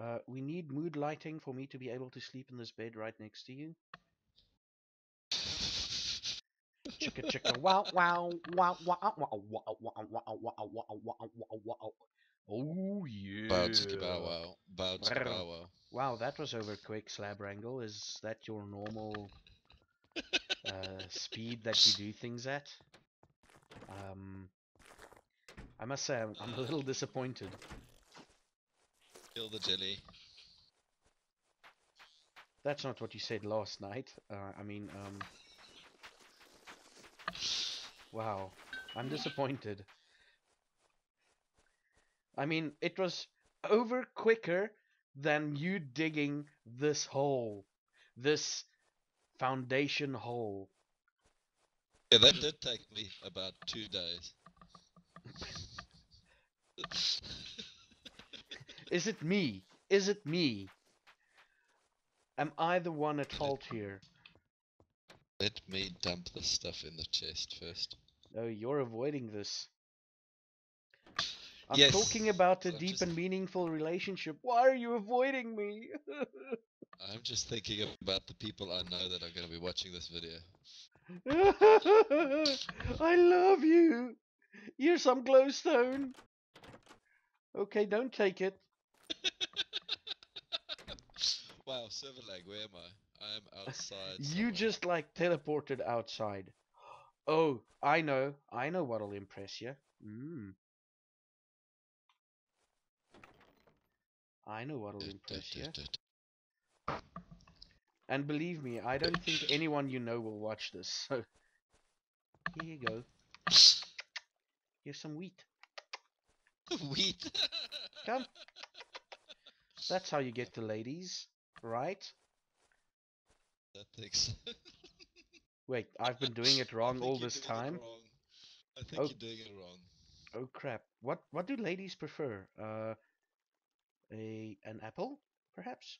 Uh, we need mood lighting for me to be able to sleep in this bed right next to you. Chicka chicka wow wow wow wow wow wow wow wow wow wow wow wow wow wow. Oh yeah. Bow chicka bow wow. Bow chicka bow wow. Wow, that was over quick, Slabwrangle. Is that your normal uh, speed that you do things at? Um, I must say, I'm, I'm a little disappointed. Kill the jelly. That's not what you said last night. Uh, I mean, um, wow, I'm disappointed. I mean, it was over quicker than you digging this hole, this foundation hole. Yeah, that did take me about two days. Is it me? Is it me? Am I the one at fault here? Let me dump the stuff in the chest first. No, you're avoiding this. I'm Yes, talking about a I'm deep and meaningful relationship. Why are you avoiding me? I'm just thinking about the people I know that are going to be watching this video. I love you. Here's some glowstone. Okay, don't take it. wow, server lag, where am I? I am outside. You somewhere. just like teleported outside. Oh, I know. I know what'll impress you. Mm. I know what'll impress you. And believe me, I don't think anyone you know will watch this. So here you go. Here's some wheat. Wheat. Come. That's how you get the ladies, right? That thinks. Wait, I've been doing it wrong all this time. wrong. I think Oh. you're doing it wrong. Oh crap! What what do ladies prefer? Uh, a an apple, perhaps,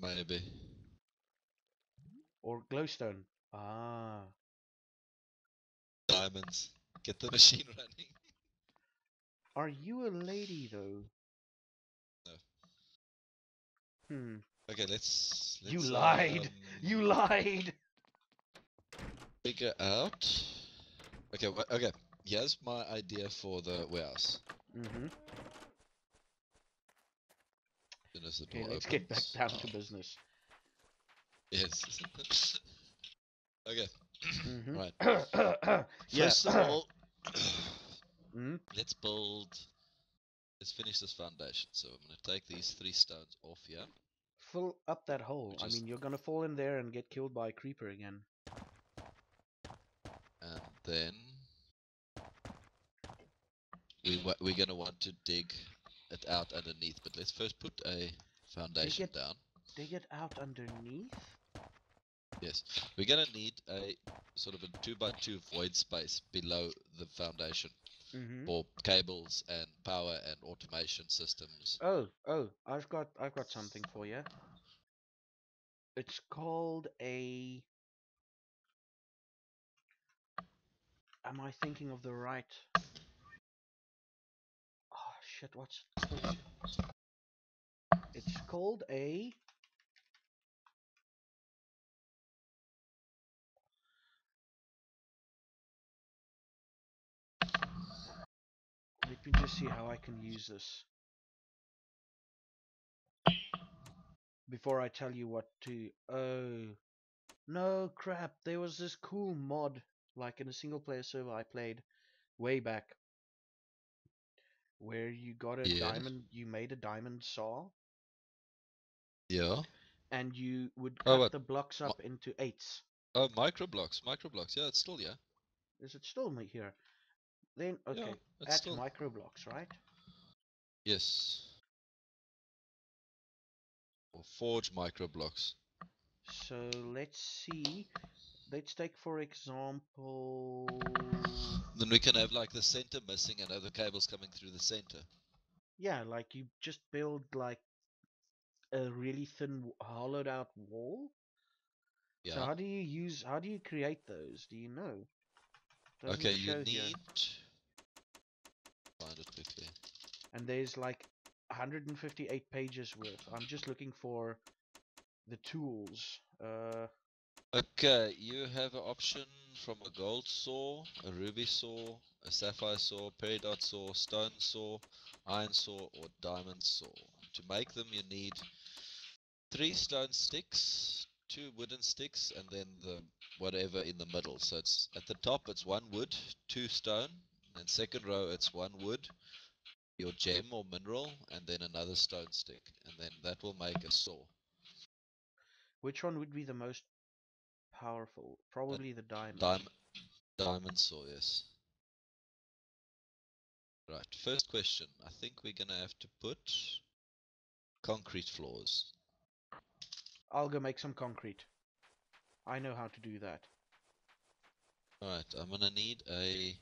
Maybe. or glowstone. Ah, Diamonds. Get the machine running. are you a lady though? No. Hmm. Okay, let's. You let's, uh, lied. You um, lied. Figure out. Okay, wha- okay. Here's my idea for the warehouse. Mm-hmm. As the Okay, let's get back down Oh, to business. Yes. okay. Mm-hmm. Right. yeah. First of all, Mhm. let's build. Let's finish this foundation. So I'm gonna take these three stones off here. Fill up that hole. Which I mean, you're gonna fall in there and get killed by a creeper again. and then we wa- we're gonna want to dig it out underneath. But let's first put a foundation it- down. Dig it out underneath. Yes, we're gonna need a sort of a two by two void space below the foundation Mm-hmm. for cables and power and automation systems. Oh, oh, I've got I've got something for you. It's called a Am I thinking of the right Oh shit, what's? It's called a Let me just see how I can use this. Before I tell you what to. Oh. No, crap. There was this cool mod, like in a single player server I played way back, where you got a diamond, you made a diamond saw, Yeah. and you would Oh, cut what? the blocks up into eights. Oh, microblocks, microblocks. Yeah, it's still yeah. Is it still here? Then, okay, Yeah, add still microblocks, right? yes. Or forge microblocks. So let's see. Let's take for example. Then we can have like the center missing and other cables coming through the center. Yeah, like you just build like a really thin, hollowed out wall. Yeah. So how do you use? How do you create those? Do you know? Doesn't Okay, you need. here. Find it quickly. And there's like 158 pages worth. I'm just looking for the tools. Uh, Okay, you have an option from a gold saw, a ruby saw, a sapphire saw, peridot saw, stone saw, iron saw, or diamond saw. To make them, you need three stone sticks, two wooden sticks, and then the whatever in the middle. So it's at the top, it's one wood, two stone, and second row, it's one wood, your gem or mineral, and then another stone stick, and then that will make a saw. which one would be the most powerful? Probably the diamond. Diamond, diamond saw, yes. Right, first question. I think we're gonna have to put concrete floors. I'll go make some concrete. I know how to do that. Alright, I'm gonna need a.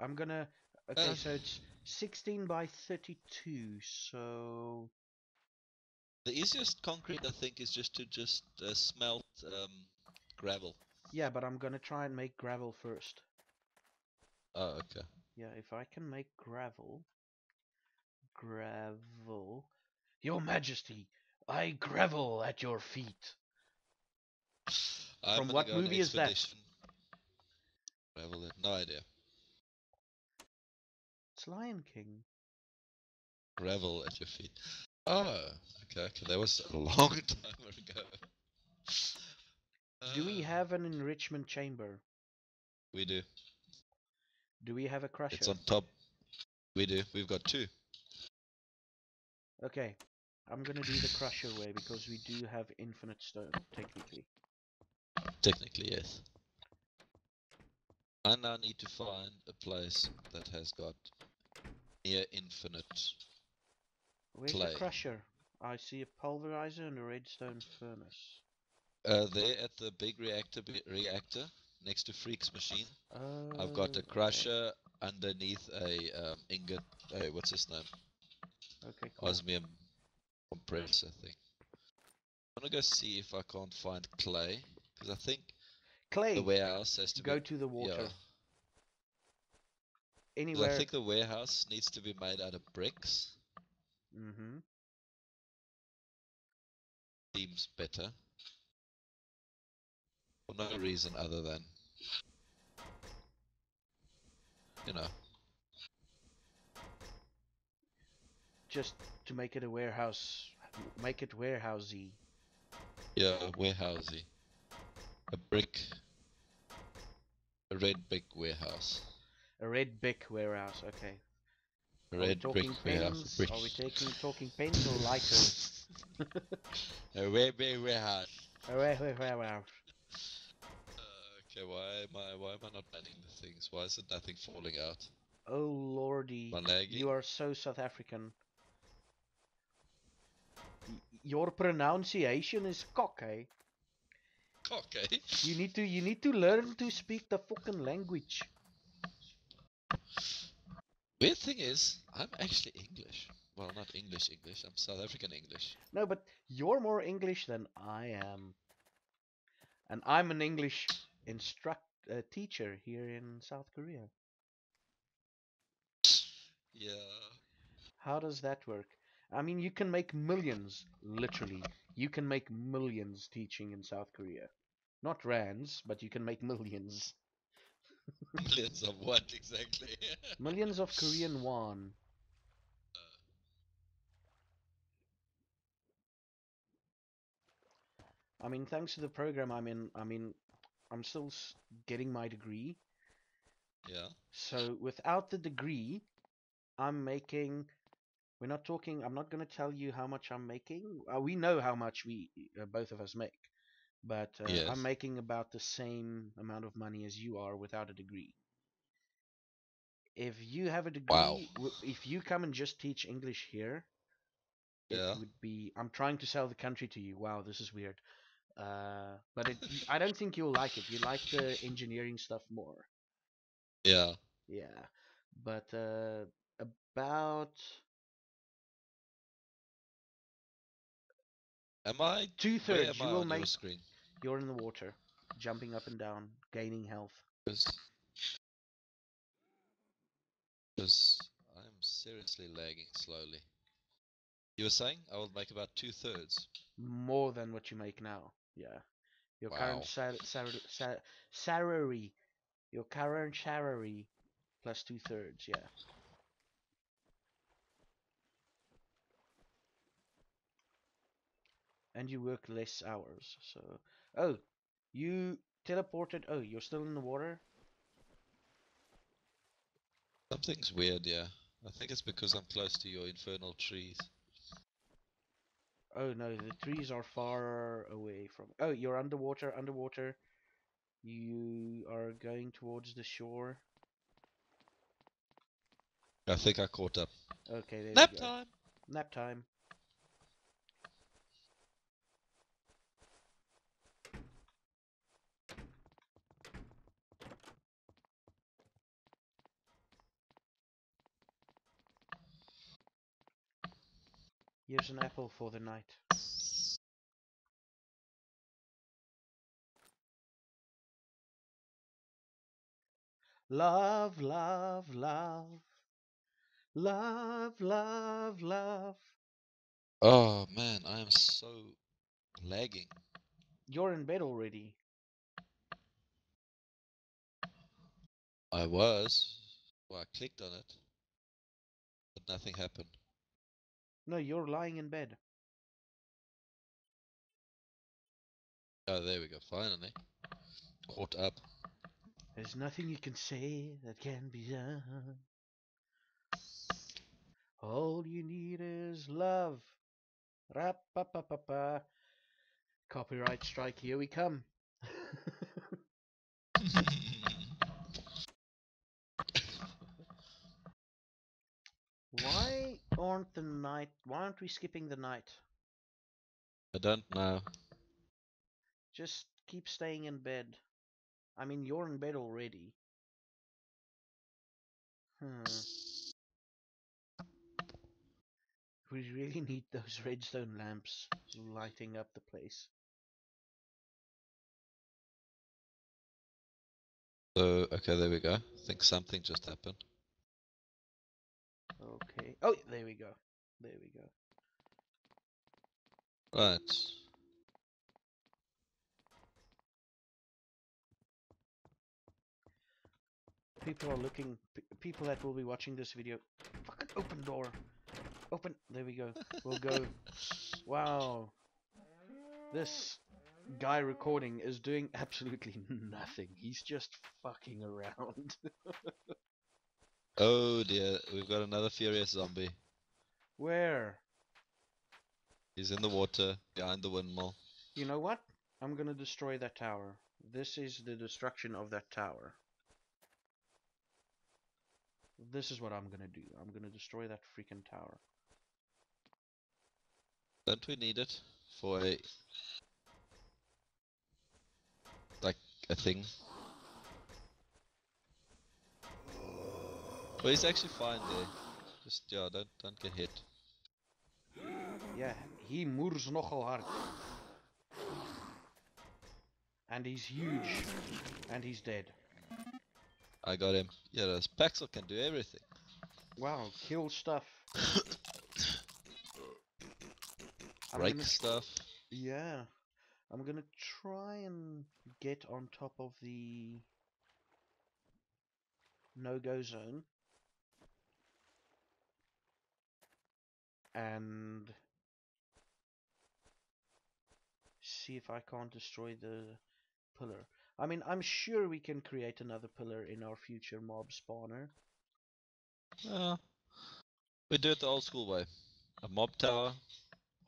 I'm gonna. Okay, Uh, so it's 16 by 32. So The easiest concrete, I think, is just to just uh, smelt um, gravel. yeah, but I'm gonna try and make gravel first. Oh, okay. Yeah, if I can make gravel. Gravel. Your Majesty, I gravel at your feet. I'm From what movie is that? Gravel, no idea. Lion King. Gravel at your feet. Oh, okay, okay. That was a long time ago. Do we Uh, have an enrichment chamber? We do. Do we have a crusher? It's on top. We do. We've got two. Okay, I'm gonna do the crusher way because we do have infinite stone, technically. Technically, yes. I now need to find a place that has got near infinite. Where's Clay. the crusher? I see a pulverizer and a redstone furnace. Uh, there at the big reactor reactor next to Freak's machine. I've got Oh, a crusher underneath a um, ingot. Uh, what's his name? Okay, cool. Osmium compressor thing. I'm gonna go see if I can't find clay because I think Clay, the warehouse has to go be. to the water. Yeah. Anywhere. I think the warehouse needs to be made out of bricks. Mm-hmm. Seems better. For no reason other than, you know, Just to make it a warehouse. Make it warehousey. yeah, warehousey. A brick, a red brick warehouse. A red brick warehouse. Okay. Red brick warehouse. Are we taking talking pens or lighters? A red brick warehouse. A red brick warehouse. Uh, okay, why am I why am I not planning the things? Why is it nothing falling out? Oh lordy, you are so South African. Your pronunciation is cock, eh? Okay. You need to you need to learn to speak the fucking language. Weird thing is, I'm actually English. Well, not English English. I'm South African English. No, but you're more English than I am. And I'm an English instruct uh, teacher here in South Korea. Yeah. How does that work? I mean, you can make millions, literally. You can make millions teaching in South Korea. Not rands, but you can make millions. Millions of what exactly? Millions of Korean won. I mean, thanks to the program I'm in, I mean, I'm still getting my degree. yeah. So without the degree, I'm making. We're not talking. I'm not going to tell you how much I'm making. Uh, we know how much we uh, both of us make, but uh, Yes. I'm making about the same amount of money as you are without a degree. If you have a degree, Wow. w- if you come and just teach English here, it Yeah. would be. I'm trying to sell the country to you. Wow, this is weird. Uh, but it, I don't think you'll like it. You like the engineering stuff more. Yeah. Yeah, but uh, about Am I? two thirds you will make. screen? You're in the water, jumping up and down, gaining health. Because I'm seriously lagging slowly. You were saying I will make about two thirds. More than what you make now. Yeah. Your Wow. current sal- sal- sal- salary. Your current salary plus two thirds. Yeah. And you work less hours. So. Oh, you teleported. Oh, you're still in the water. Something's weird, yeah. I think it's because I'm close to your infernal trees. Oh no, the trees are far away from. Oh, you're underwater, underwater. You are going towards the shore. I think I caught up. Okay, there Nap time! Nap time. Here's an apple for the night. Love, love, love. Love, love, love. Oh man, I am so lagging. You're in bed already. I was. Well, I clicked on it. But nothing happened. No, you're lying in bed. Oh, there we go, finally. Caught up. There's nothing you can say that can be done. All you need is love. Rap-pa-pa-pa-pa. Copyright strike, here we come. Why aren't the night? Why aren't we skipping the night? I don't know. Just keep staying in bed. I mean, you're in bed already. Hmm. We really need those redstone lamps lighting up the place. So, okay, there we go. I think something just happened. Okay. Oh, there we go. There we go. Right. People are looking. People that will be watching this video. Fucking open door. Open. There we go. We'll go. Wow. This guy recording is doing absolutely nothing. He's just fucking around. Oh dear, we've got another furious zombie. Where? He's in the water, behind the windmill. You know what? I'm gonna destroy that tower. This is the destruction of that tower. This is what I'm gonna do. I'm gonna destroy that freaking tower. Don't we need it for a like a thing? Well, he's actually fine there. Just yeah, don't don't get hit. Yeah, he moves nogal hard. And he's huge. And he's dead. I got him. Yeah, this Paxel can do everything. Wow, kill stuff. Break gonna- stuff. Yeah. I'm gonna try and get on top of the no-go zone. And see if I can't destroy the pillar. I mean, I'm sure we can create another pillar in our future mob spawner. Yeah. We do it the old school way. A mob tower,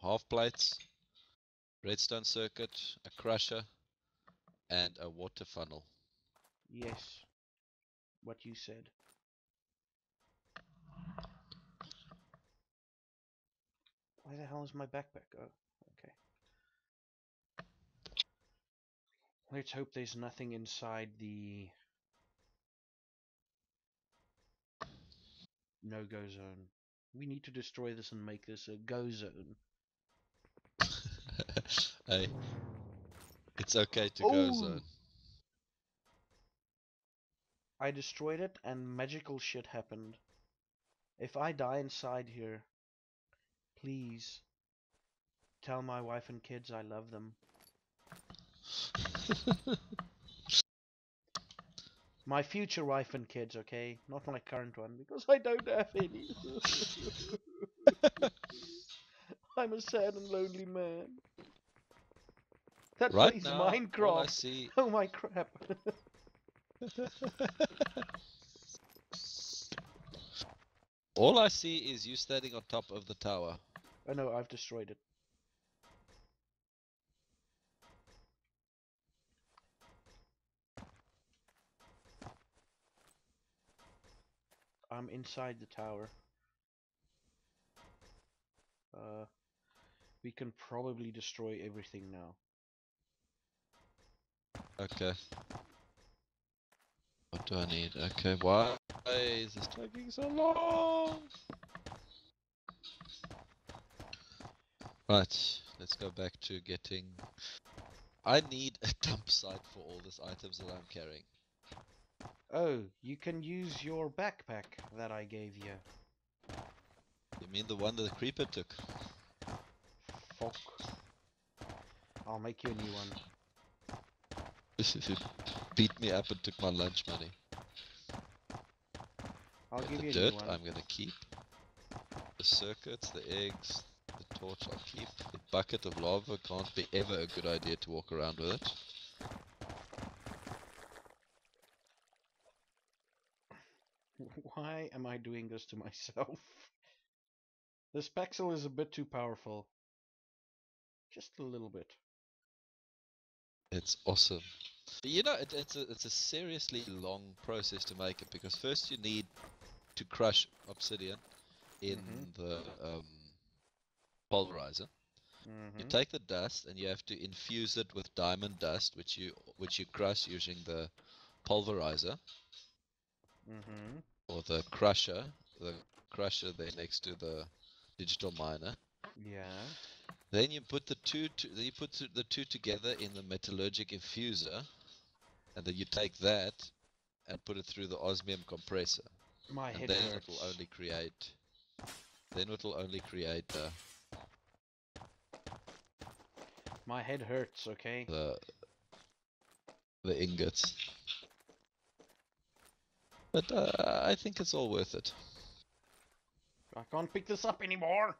half plates, redstone circuit, a crusher, and a water funnel. Yes. What you said. Why the hell is my backpack? Oh, okay. Let's hope there's nothing inside the no-go zone. We need to destroy this and make this a go zone. hey. It's okay to go Oh! zone. I destroyed it and magical shit happened. If I die inside here, please tell my wife and kids I love them. My future wife and kids, okay? Not my current one, because I don't have any. I'm a sad and lonely man. That right plays now, all I Minecraft. see Oh my crap. all I see is you standing on top of the tower. Oh no, I've destroyed it. I'm inside the tower. Uh, we can probably destroy everything now. Okay. What do I need? Okay, why is this taking so long? Right, let's go back to getting... I need a dump site for all these items that I'm carrying. Oh, you can use your backpack that I gave you. You mean the one that the creeper took? Fuck. I'll make you a new one. This is it. Beat me up and took my lunch money. I'll Okay, give the you a dirt new one. I'm gonna keep. The circuits, the eggs, torch I'll keep. The bucket of lava can't be ever a good idea to walk around with it. Why am I doing this to myself? This Paxel is a bit too powerful. Just a little bit. It's awesome. But you know, it, it's a it's a seriously long process to make it because first you need to crush obsidian in Mhm. the um, pulverizer. You Mhm. take the dust and you have to infuse it with diamond dust, which you which you crush using the pulverizer Mhm. or the crusher. The crusher there next to the digital miner. Yeah. Then you put the two to, then you put the two together in the metallurgic infuser, and then you take that and put it through the osmium compressor, My and head then hurts. it will only create. Then it will only create uh, My head hurts, okay? the the ingots. But uh, I think it's all worth it. I can't pick this up anymore.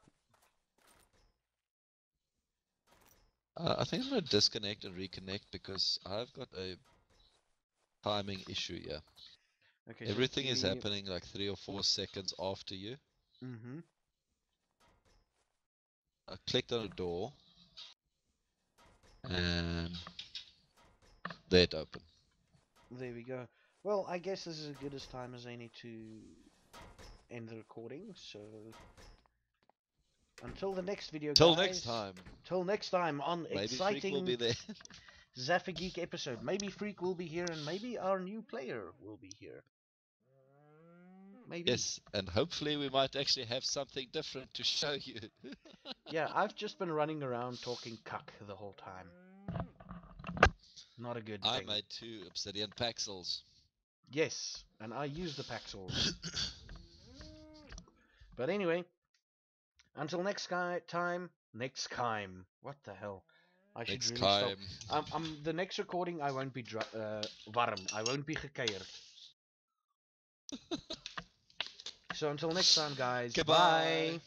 Uh, I think I'm gonna disconnect and reconnect because I've got a timing issue here. Okay. so Everything is happening like three or four seconds after you. Mhm. I clicked on a door and that open. There we go. Well, I guess this is as good as time as any to end the recording. So until the next video, Till guys. next time. Till next time on Maybe exciting will be there. Zaffageek episode. Maybe Freak will be here, and maybe our new player will be here. Maybe. yes, and hopefully we might actually have something different to show you. Yeah, I've just been running around talking cuck the whole time. Not a good I thing. made two obsidian paxels. Yes, and I use the Paxels. but anyway, until next guy time, next time. What the hell? I should Next really stop. time. Um, um, the next recording I won't be dra- uh, warm. I won't be gekeierd. so until next time, guys. Goodbye. Bye.